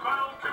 America.